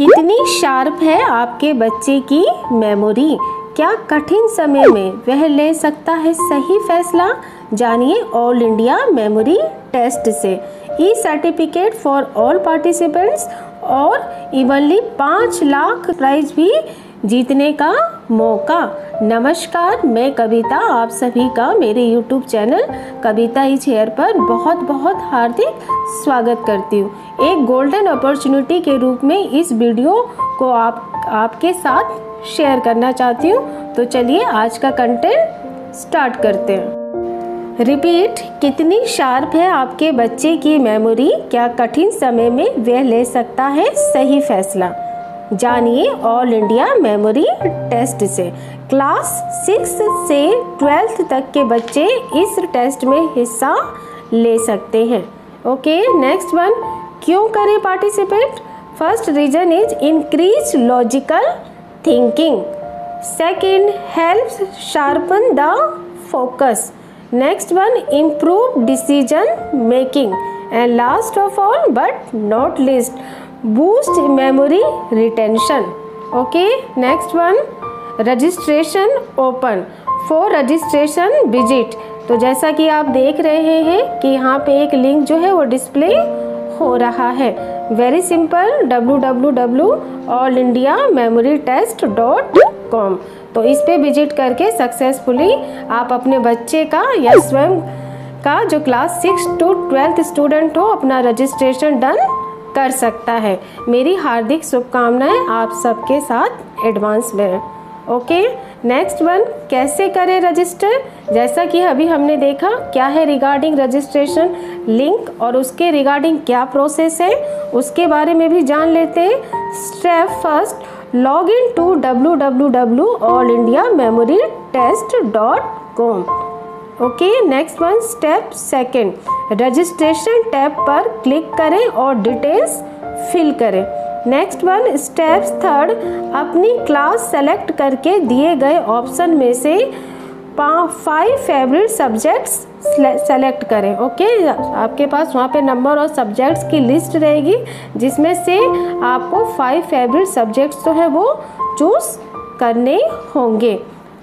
कितनी शार्प है आपके बच्चे की मेमोरी? क्या कठिन समय में वह ले सकता है सही फैसला? जानिए ऑल इंडिया मेमोरी टेस्ट से। E certificate for all participants और इवनली पाँच लाख प्राइज भी जीतने का मौका। नमस्कार, मैं कविता, आप सभी का मेरे YouTube चैनल कविता इस हेयर पर बहुत बहुत हार्दिक स्वागत करती हूँ। एक गोल्डन अपॉर्चुनिटी के रूप में इस वीडियो को आप, आपके साथ शेयर करना चाहती हूँ। तो चलिए आज का कंटेंट स्टार्ट करते हैं। रिपीट कितनी शार्प है आपके बच्चे की मेमोरी क्या कठिन समय में वह ले सकता है सही फैसला? जानिए ऑल इंडिया मेमोरी टेस्ट से। क्लास सिक्स से ट्वेल्थ तक के बच्चे इस टेस्ट में हिस्सा ले सकते हैं। ओके नेक्स्ट वन क्यों करें participate first reason is increase logical thinking second help sharpen the focus next one improve decision making and last of all but not least boost memory retention. Okay, next one. Registration open for registration visit तो जैसा कि आप देख रहे हैं कि यहाँ पे एक लिंक जो है वो डिस्प्ले हो रहा है। Very simple W W W all India memory test dot com तो इस पे विज़िट करके सक्सेसफुली आप अपने बच्चे का या स्वयं का जो class six to twelfth student हो, अपना रजिस्ट्रेशन डन कर सकता है। मेरी हार्दिक शुभकामनाएँ आप सबके साथ एडवांस में। ओके नेक्स्ट वन कैसे करें रजिस्टर जैसा कि अभी हमने देखा, क्या है रिगार्डिंग रजिस्ट्रेशन लिंक और उसके रिगार्डिंग क्या प्रोसेस है? उसके बारे में भी जान लेते हैं। Step first log in to W okay next one step second registration tab पर क्लिक करें और डिटेल्स फिल करें. नेक्स्ट वन स्टेप थर्ड अपनी क्लास सेलेक्ट करके दिए गए ऑप्शन में से फाइव फेवरेट सब्जेक्ट्स सेलेक्ट करें. ओके आपके पास वहाँ पे नंबर और सब्जेक्ट्स की लिस्ट रहेगी, जिसमें से आपको फाइव फेवरेट सब्जेक्ट्स जो है वो चूज़ करने होंगे.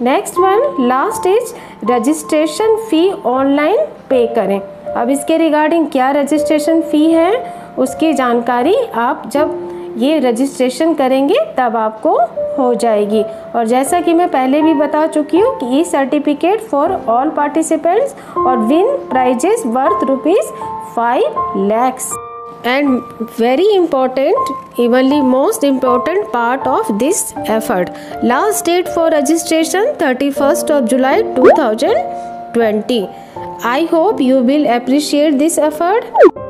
Next one last is registration fee online pay करें। अब इसके रिगार्डिंग क्या रजिस्ट्रेशन फ़ी है, उसकी जानकारी आप जब ये रजिस्ट्रेशन करेंगे, तब आपको हो जाएगी। और जैसा कि मैं पहले भी बता चुकी हूँ कि e certificate for all participants और win prizes worth rupees five lakhs and very important evenly most important part of this effort. Last date for registration 31st of july 2020 i hope you will appreciate this effort